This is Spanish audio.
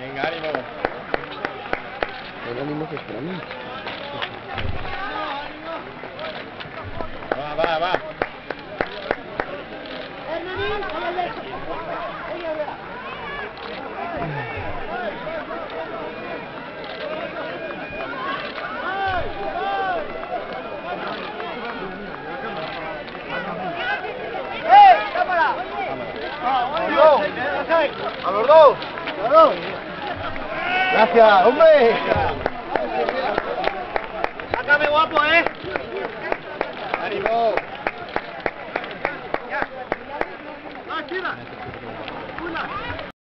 Venga, ánimo. Mismo espera, ¿no? Va, va, ¡A los dos! ¡Gracias, hombre! Sácame guapo, eh. ¡Ánimo! Una.